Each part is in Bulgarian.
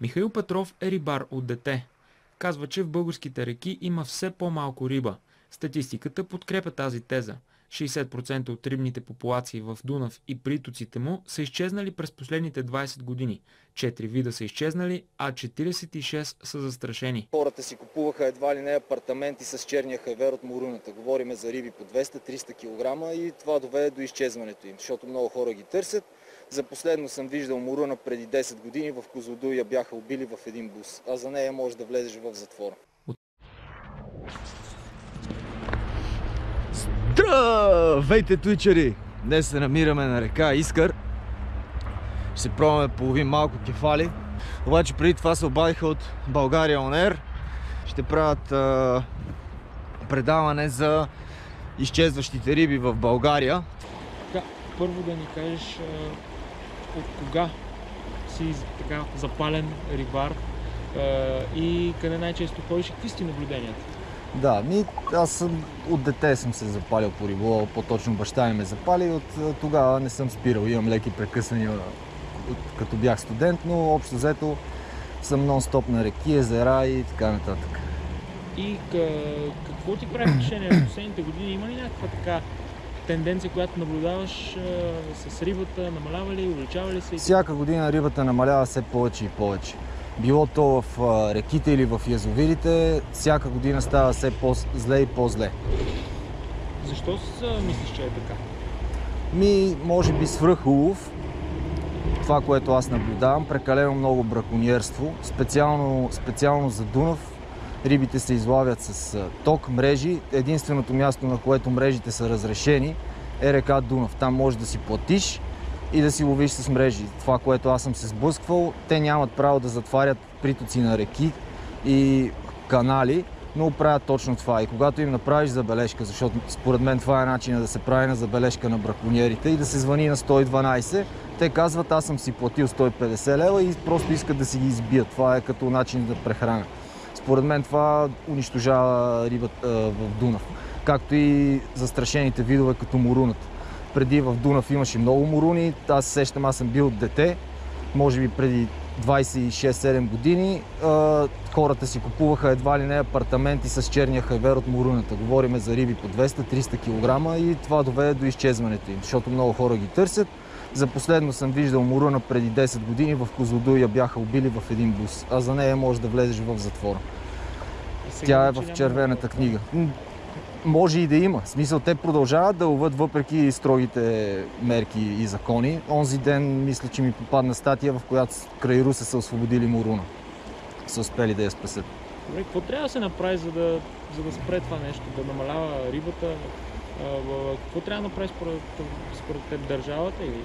Михаил Петров е рибар от дете. Казва, че в българските реки има все по-малко риба. Статистиката подкрепя тази теза. 60% от рибните популации в Дунав и притоците му са изчезнали през последните 20 години. Четири вида са изчезнали, а 46 са застрашени. Хората си купуваха едва ли не апартаменти с черния хайвер от Моруната. Говориме за риби по 200-300 кг и това доведе до изчезването им, защото много хора ги търсят. За последно съм виждал Моруна преди 10 години в Козлодуй я бяха убили в един бус, а за нея може да влезеш в затвора. Здравейте, твичери! Днес се намираме на река Искър. Ще пробваме да половим малко кефали. Обаче преди това се обадиха от България On Air. Ще правят а, предаване за изчезващите риби в България. Така, първо да ни кажеш а, от кога си така запален рибар и къде най-често ходиш и какви сте наблюденията? Да, ми, аз съм от дете съм се запалил по риболова, по-точно баща ми ме запали и от тогава не съм спирал. Имам леки прекъсвания като бях студент, но общо взето съм нон-стоп на реки, езера и така нататък. И какво ти прави впечатление в последните години? Има ли някаква така тенденция, която наблюдаваш а, с рибата? Намалява ли, увеличава ли се? Всяка година рибата намалява все повече и повече било то в реките или в язовирите, всяка година става все по-зле и по-зле. Защо мислиш, че е така? Ми, може би свръх улов, това, което аз наблюдавам, прекалено много браконьерство, специално, специално за Дунав. Рибите се излавят с ток, мрежи. Единственото място, на което мрежите са разрешени, е река Дунав. Там може да си платиш и да си ловиш с мрежи. Това, което аз съм се сблъсквал, те нямат право да затварят притоци на реки и канали, но правят точно това. И когато им направиш забележка, защото според мен това е начин да се прави на забележка на браконьерите и да се звъни на 112, те казват аз съм си платил 150 лева и просто искат да си ги избият. Това е като начин да прехраня. Според мен това унищожава рибата в Дунав. Както и застрашените видове като муруната. Преди в Дунав имаше много муруни. Аз сещам, аз съм бил дете, може би преди 26-7 години. хората си купуваха едва ли не апартаменти с черния хайвер от муруната. Говориме за риби по 200-300 кг и това доведе до изчезването им, защото много хора ги търсят. За последно съм виждал муруна преди 10 години в Козлодуй я бяха убили в един бус, а за нея може да влезеш в затвора. Тя е в червената книга. Може и да има. В смисъл, те продължават да ловят въпреки строгите мерки и закони. Онзи ден, мисля, че ми попадна статия, в която край Русе са освободили Моруна. Са успели да я спасят. Добре, какво трябва да се направи, за да, за да спре това нещо, да намалява рибата? Какво трябва да направи според, теб държавата? Или.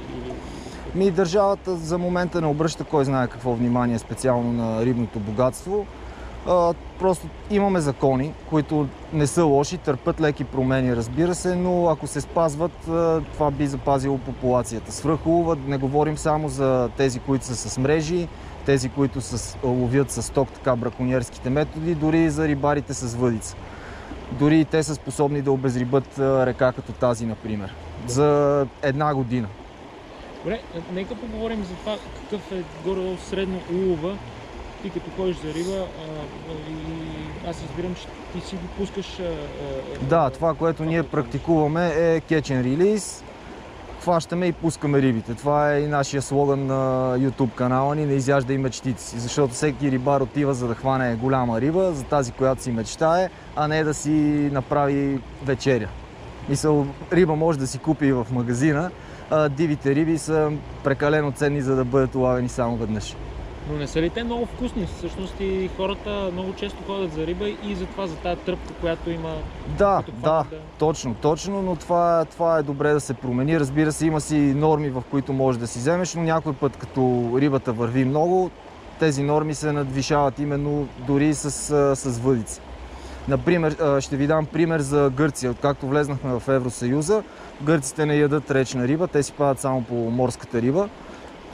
Ми, държавата за момента не обръща кой знае какво внимание специално на рибното богатство просто имаме закони, които не са лоши, търпят леки промени, разбира се, но ако се спазват, това би запазило популацията. Свръхулова, не говорим само за тези, които са с мрежи, тези, които са, ловят с ток, така браконьерските методи, дори и за рибарите с въдица. Дори и те са способни да обезрибат река като тази, например, за една година. Добре, нека поговорим за това какъв е горе средно улова ти като ходиш за риба, и аз разбирам, че ти си го пускаш. Да, това, което ние практикуваме е and release. Хващаме и пускаме рибите. Това е и нашия слоган на YouTube канала ни, не изяжда и мечтите си. Защото всеки рибар отива за да хване голяма риба, за тази, която си мечтае, а не да си направи вечеря. Мисъл, риба може да си купи и в магазина, а дивите риби са прекалено ценни, за да бъдат улавени само веднъж. Но не са ли те много вкусни? Всъщност и хората много често ходят за риба и затова за тази тръпка, която има... Да, да, точно, точно, но това, това е добре да се промени. Разбира се, има си норми, в които можеш да си вземеш, но някой път, като рибата върви много, тези норми се надвишават именно дори с, с въдица. Например, ще ви дам пример за Гърция. Откакто влезнахме в Евросъюза, гърците не ядат речна риба, те си падат само по морската риба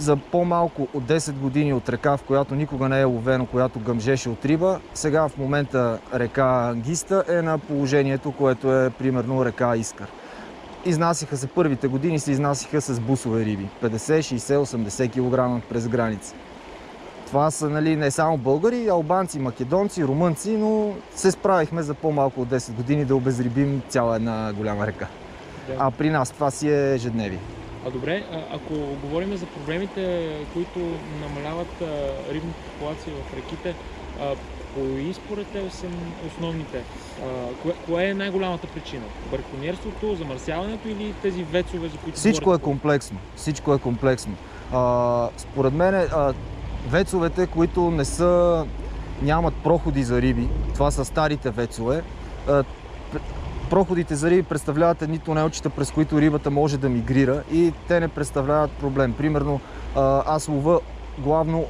за по-малко от 10 години от река, в която никога не е ловено, която гъмжеше от риба, сега в момента река Ангиста е на положението, което е примерно река Искър. Изнасяха се първите години, се изнасяха с бусове риби. 50, 60, 80 кг през граница. Това са нали, не само българи, албанци, македонци, румънци, но се справихме за по-малко от 10 години да обезрибим цяла една голяма река. А при нас това си е ежедневие. А добре, ако говорим за проблемите, които намаляват рибната популация в реките, кои според теб са основните? Кое, кое е най-голямата причина? Браконьерството, замърсяването или тези вецове, за които Всичко е говорите? комплексно. Всичко е комплексно. А, според мен а, вецовете, които не са, нямат проходи за риби, това са старите вецове, а, проходите за риби представляват едни тунелчета, през които рибата може да мигрира и те не представляват проблем. Примерно аз лова главно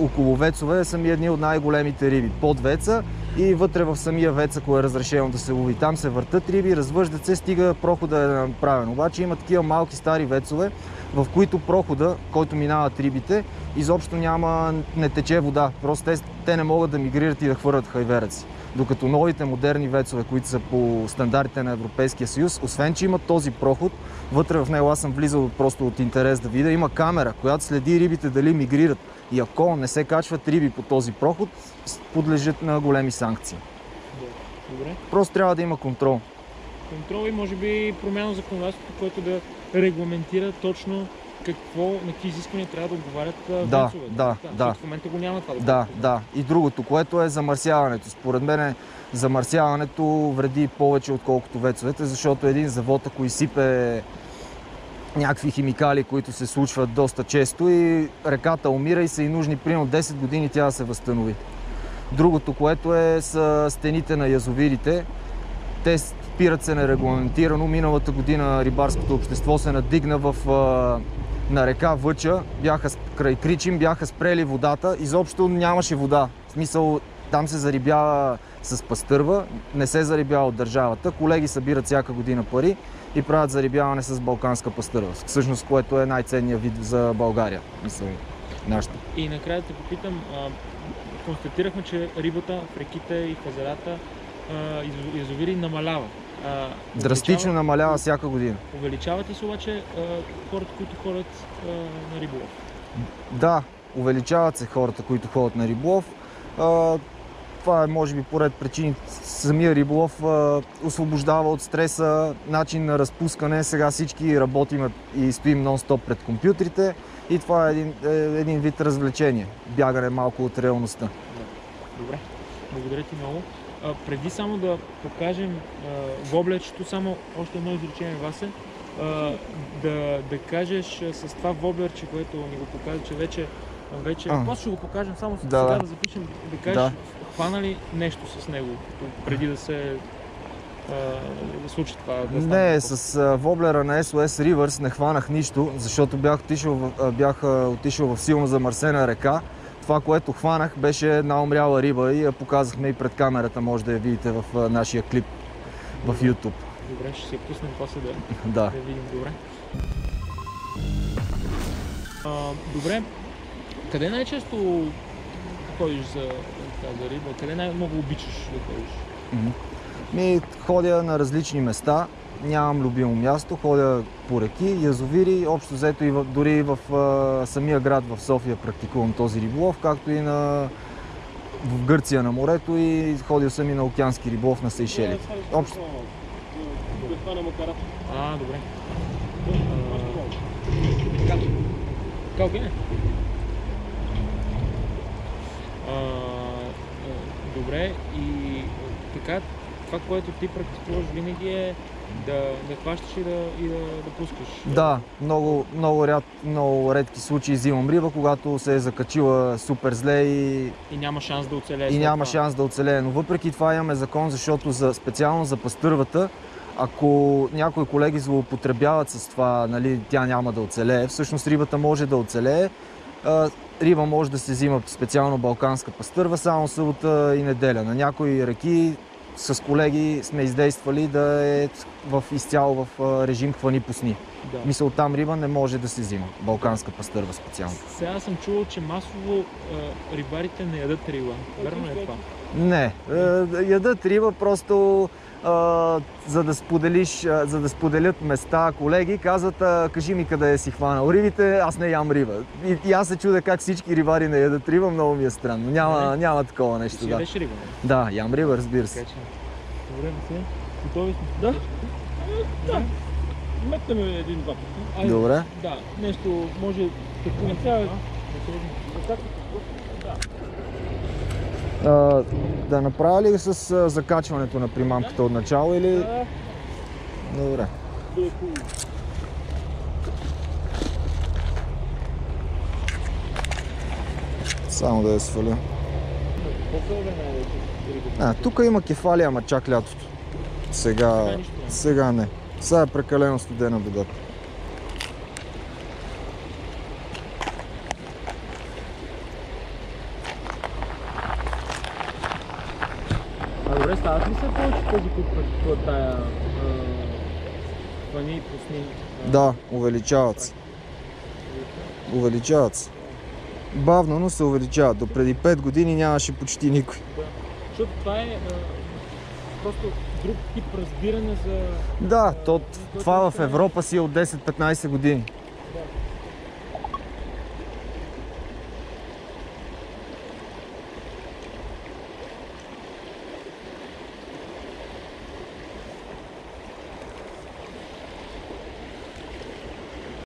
около вецове са едни от най-големите риби. Под веца и вътре в самия вец, ако е разрешено да се лови. Там се въртат риби, развъждат се, стига прохода е направен. Обаче има такива малки стари вецове, в които прохода, който минават рибите, изобщо няма, не тече вода. Просто те, те не могат да мигрират и да хвърлят хайвереци. Докато новите модерни вецове, които са по стандартите на Европейския съюз, освен че имат този проход, вътре в него аз съм влизал просто от интерес да видя, има камера, която следи рибите дали мигрират. И ако не се качват риби по този проход, подлежат на големи санкции. Добре. Просто трябва да има контрол. Контрол и може би промяна в законодателството, което да регламентира точно какво, на какви изисквания трябва да отговарят Да, да, да. защото В момента го няма това. Да, знам. да. И другото, което е замърсяването. Според мен замърсяването вреди повече отколкото вецовете, защото един завод, ако изсипе някакви химикали, които се случват доста често и реката умира и са и нужни примерно 10 години тя да се възстанови. Другото, което е са стените на язовирите. Те спират се нерегламентирано. Миналата година рибарското общество се надигна в, на река Въча. Бяха край Кричим, бяха спрели водата. Изобщо нямаше вода. В смисъл, там се зарибява с пастърва, не се зарибява от държавата. Колеги събират всяка година пари и правят зарибяване с балканска пастърва. Всъщност, което е най-ценният вид за България. Мисъл, нашата. И накрая те попитам, а, констатирахме, че рибата в реките и в езерата а, изо- язовири намалява. А, Драстично намалява всяка година. Увеличават ли се обаче а, хората, които ходят а, на риболов? Да, увеличават се хората, които ходят на риболов. А, това е може би поред причини. Самия риболов а, освобождава от стреса, начин на разпускане. Сега всички работим и стоим нон-стоп пред компютрите и това е един, е един вид развлечение. Бягане малко от реалността. Добре, благодаря ти много. А, преди само да покажем а, воблерчето, само още едно изречение, Васе. А, да, да кажеш с това воблерче, което ни го показа, че вече, вече А. после ще го покажем, само Да, сега да. да запишем, да кажеш, Да. хвана ли нещо с него, преди да се да случи това? Да Не, с а, воблера на SOS Rivers не хванах нищо, защото бях отишъл, бях отишъл в силно замърсена река. Това, което хванах, беше една умряла риба и я показахме и пред камерата, може да я видите в нашия клип в YouTube. Добре, ще се пуснем после да, Да. да видим. Добре. А, добре, къде най-често ходиш за, за риба? Къде най-много обичаш да ходиш? Ми ходя на различни места, нямам любимо място, ходя по реки, язовири, общо взето и в, дори в а, самия град в София практикувам този риболов, както и на, в Гърция на морето и ходил съм и на океански риболов на Сейшелите. Общо, А, добре. А, а, Добре, и така, това, което ти практикуваш винаги е да, да хващаш и да, и да, да пускаш. Да, много, много, ряд, много редки случаи взимам риба, когато се е закачила супер зле и, И няма шанс да оцелее. и няма това. шанс да оцелее. Но въпреки това имаме закон, защото за, специално за пастървата, ако някои колеги злоупотребяват с това, нали, тя няма да оцелее, всъщност рибата може да оцелее. Риба може да се взима специално балканска пастърва само събота и неделя. На някои реки с колеги сме издействали да е в изцяло в режим хвани пусни. Да. Мисля, там риба не може да се взима. Балканска пастърва специално. Сега съм чувал, че масово а, рибарите не ядат риба. Верно е това? Не, е, ядат риба просто за, да споделиш, за да споделят места. Колеги казват, а, кажи ми къде си хванал рибите, аз не ям риба. И, и аз се чудя как всички рибари не ядат риба, много ми е странно. Няма, Нали? няма такова нещо. Ти Да. ядеш риба. не? да, ям риба, разбира се. Добре, не се. Готови сме. Да? Да. Метнем един-два пъти. Добре. Да, нещо може като не трябва. А, да направя ли с а, закачването на примамката от начало или... Добре. Само да я сваля. А, тук има кефали, ама чак лятото. Сега, сега не. Сега е прекалено студена водата. Добре, стават ли се повече тези, които практикуват тая а, хвани и пусни? Да, увеличават се. Увеличават се. Бавно, но се увеличават. До преди 5 години нямаше почти никой. Защото това е просто друг тип разбиране за... Да, то, това в Европа си е от 10-15 години.